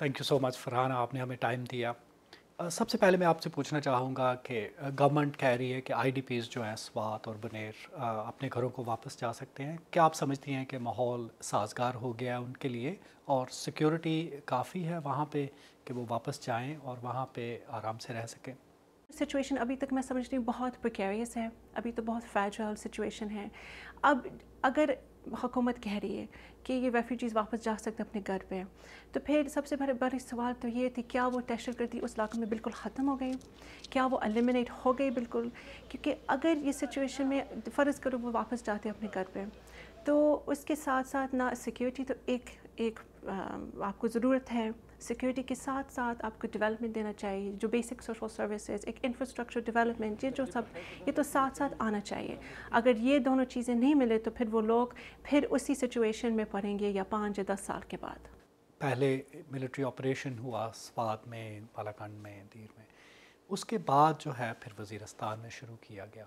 Thank you so much Farhan آپ نے ہمیں ٹائم دیا۔ سب سے پہلے میں آپ سے پوچھنا چاہوں گا کہ گورنمنٹ کہہ رہی ہے کہ آئی ڈی پیز جو ہیں، سوات اور بنیر اپنے گھروں کو واپس جا سکتے ہیں۔ کیا آپ سمجھتی ہیں کہ ماحول سازگار ہو گیا ہے ان کے لیے؟ اور سیکیورٹی کافی ہے وہاں پہ کہ وہ واپس جائیں اور وہاں پہ آرام سے رہ سکیں؟ سچویشن ابھی تک میں سمجھتی ہوں بہت پرکیریس ہے۔ ابھی تو بہت فیجل سچویشن ہے۔ اب اگر حکومت کہہ رہی ہے کہ یہ ریفیوجیز واپس جا سکتے اپنے گھر پہ۔ تو پھر سب سے بڑے بڑے سوال تو یہ تھی کیا وہ دہشت گردی اس علاقے میں بالکل ختم ہو گئی۔ کیا وہ الیمنیٹ ہو گئی؟ بالکل۔ کیونکہ اگر یہ سچویشن میں فرض کرو وہ واپس جاتے اپنے گھر پہ، تو اس کے ساتھ ساتھ نہ سیکیورٹی تو ایک ایک آپ کو ضرورت ہے۔ سیکیورٹی کے ساتھ ساتھ آپ کو ڈیولپمنٹ دینا چاہیے جو بیسک سوشل سروسز ایک انفراسٹرکچر ڈیولپمنٹ یہ جو سب یہ تو ساتھ ساتھ آنا چاہیے۔ اگر یہ دونوں چیزیں نہیں ملے تو پھر وہ لوگ پھر اسی سچویشن میں پڑیں گے یا پانچ یا دس سال کے بعد۔ پہلے ملٹری آپریشن ہوا سوات میں بالاکنڈ میں دیر میں۔ اس کے بعد جو ہے پھر وزیرستان میں شروع کیا گیا۔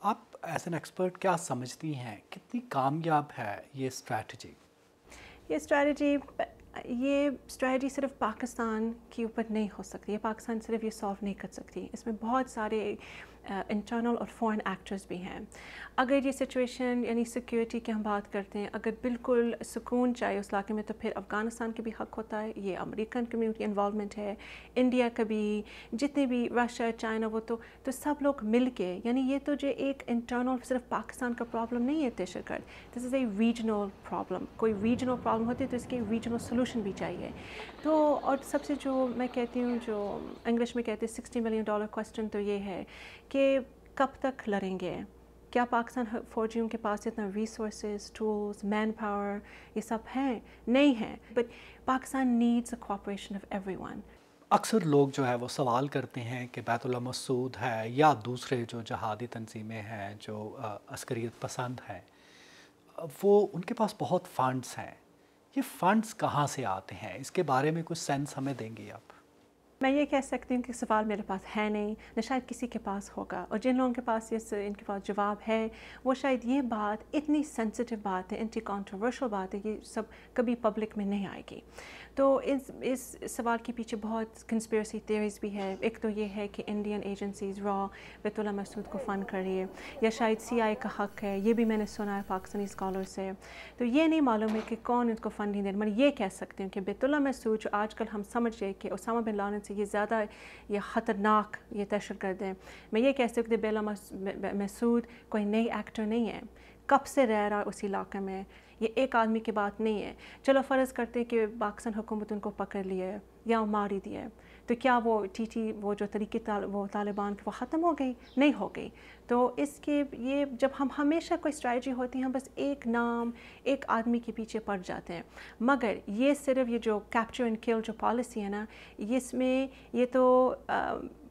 آپ ایز این ایکسپرٹ کیا سمجھتی ہیں؟ کتنی کامیاب ہے یہ اسٹریٹجی یہ اسٹریٹجی یہ اسٹریٹجی صرف پاکستان کے اوپر نہیں ہو سکتی، یہ پاکستان صرف یہ سالو نہیں کر سکتی۔ اس میں بہت سارے انٹرنل اور فورن ایکٹرز بھی ہیں۔ اگر یہ سچویشن یعنی سیکیورٹی کی ہم بات کرتے ہیں، اگر بالکل سکون چاہے اس علاقے میں تو پھر افغانستان کے بھی حق ہوتا ہے، یہ امریکن کمیونٹی انوالومنٹ ہے انڈیا کا بھی، جتنے بھی رشیا چائنا وہ تو تو سب لوگ مل کے یعنی یہ تو جو ایک انٹرنل صرف پاکستان کا پرابلم نہیں ہے دہشت گرد this is a regional problem کوئی ریجنل پرابلم ہوتی ہے تو اس کی ریجنل سولوشن بھی چاہیے۔ تو اور سب سے جو میں کہتی ہوں، جو انگلش میں کہتے ہیں سکسٹی ملین ڈالر کوشچن تو یہ ہے کہ کب تک لڑیں گے؟ کیا پاکستان فوجیوں کے پاس اتنا ریسورسز ٹولز مین پاور یہ سب ہیں؟ نہیں ہیں۔ But Pakistan needs a cooperation of everyone اکثر لوگ جو ہے وہ سوال کرتے ہیں کہ بیت اللہ مسعود ہے یا دوسرے جو جہادی تنظیمیں ہیں، جو عسکریت پسند ہیں، وہ ان کے پاس بہت فنڈز ہیں۔ یہ فنڈز کہاں سے آتے ہیں؟ اس کے بارے میں کچھ سینس ہمیں دیں گے آپ۔ میں یہ کہہ سکتی ہوں کہ سوال میرے پاس ہے نہیں، نہ شاید کسی کے پاس ہوگا۔ اور جن لوگوں کے پاس یہ ان کے پاس جواب ہے، وہ شاید یہ بات اتنی سینسٹیو بات ہے انٹی کانٹروورشل بات ہے، یہ سب کبھی پبلک میں نہیں آئے گی۔ تو اس اس سوال کے پیچھے بہت کنسپیرسی تھیوریز بھی ہے ایک تو یہ ہے کہ انڈین ایجنسیز را بیت اللہ مسعود کو فنڈ کر رہی ہے، یا شاید سی آئی کا حق ہے، یہ بھی میں نے سنا ہے پاکستانی اسکالر سے۔ تو یہ نہیں معلوم ہے کہ کون ان کو فنڈ نہیں دے میں یہ کہہ سکتی ہوں کہ بیت اللہ مسعود جو آج کل ہم سمجھ گئے کہ اسامہ بن لادن سے یہ زیادہ یہ خطرناک یہ دہشت گرد ہیں میں یہ کہہ سکتی بیلا مسعود کوئی نئی ایکٹر نہیں ہے۔ کب سے رہ رہا اس علاقے میں؟ یہ ایک آدمی کی بات نہیں ہے۔ چلو فرض کرتے کہ پاکستان حکومت ان کو پکڑ لیے یا مار ہی دیے تو کیا وہ ٹی ٹی وہ جو طریقے وہ طالبان کی وہ ختم ہو گئی؟ نہیں ہو گئی۔ تو اس کے یہ جب ہم ہمیشہ کوئی اسٹریٹجی ہوتی ہے، ہم بس ایک نام، ایک آدمی کے پیچھے پڑ جاتے ہیں۔ مگر یہ صرف یہ جو کیپچر اینڈ کل جو پالیسی ہے نا اس میں یہ تو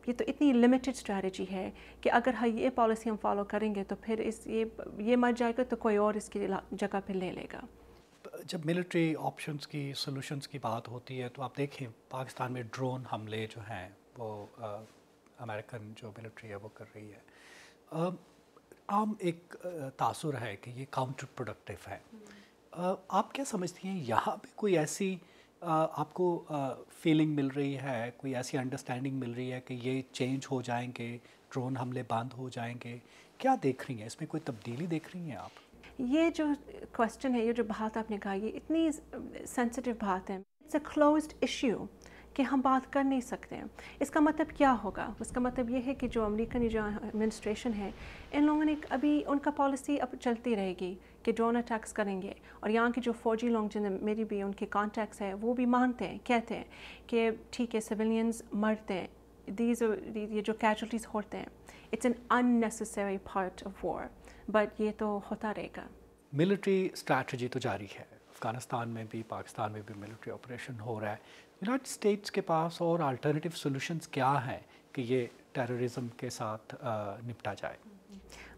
یہ تو اتنی لمیٹڈ اسٹریٹجی ہے کہ اگر ہاں یہ پالیسی ہم فالو کریں گے تو پھر اس یہ یہ مر جائے گا تو کوئی اور اس کی جگہ پہ لے لے گا۔ جب ملٹری آپشنس کی سولوشنس کی بات ہوتی ہے تو آپ دیکھیں پاکستان میں ڈرون حملے جو ہیں وہ امریکن جو ملٹری ہے وہ کر رہی ہے۔ عام ایک تاثر ہے کہ یہ کاؤنٹر پروڈکٹیو ہے آپ کیا سمجھتی ہیں یہاں پہ کوئی ایسی آپ کو فیلنگ مل رہی ہے، کوئی ایسی انڈرسٹینڈنگ مل رہی ہے کہ یہ چینج ہو جائیں گے ڈرون حملے بند ہو جائیں گے؟ کیا دیکھ رہی ہیں؟ اس میں کوئی تبدیلی دیکھ رہی ہیں آپ؟ یہ جو کوشچن ہے، یہ جو بات آپ نے کہا، یہ اتنی سینسٹیو بات ہے۔ اٹس اے کلوزڈ ایشو کہ ہم بات کر نہیں سکتے۔ ہیں اس کا مطلب کیا ہوگا؟ اس کا مطلب یہ ہے کہ جو امریکن جو ایڈمنسٹریشن ہے، ان لوگوں نے ابھی ان کا پالیسی اب چلتی رہے گی۔ کہ ڈرون اٹیکس کریں گے اور یہاں کے جو فوجی لوگ جن میری بھی ان کے کانٹیکٹس ہیں، وہ بھی مانتے ہیں، کہتے ہیں کہ ٹھیک ہے سویلینز مرتے ہیں دیز یہ جو کیجولٹیز ہوتے ہیں it's an unnecessary part of war but یہ تو ہوتا رہے گا۔ ملٹری اسٹریٹجی تو جاری ہے۔ افغانستان میں بھی، پاکستان میں بھی ملٹری آپریشن ہو رہا ہے۔ یونائٹڈ اسٹیٹس کے پاس اور آلٹرنیٹیو سولوشنز کیا ہیں کہ یہ ٹیررزم کے ساتھ نپٹا جائے؟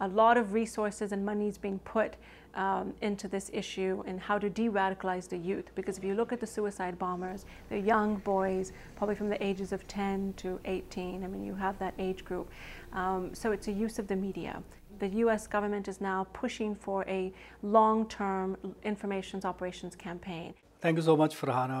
a lot of resource and money is being put um, into this issue and how to de-radicalize the youth. Because if you look at the suicide bombers, they're young boys, probably from the ages of 10 to 18. I mean, you have that age group. Um, so it's a use of the media the U.S. government is now pushing for a long-term information operations campaign. Thank you so much, Farhana.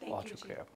Thank you.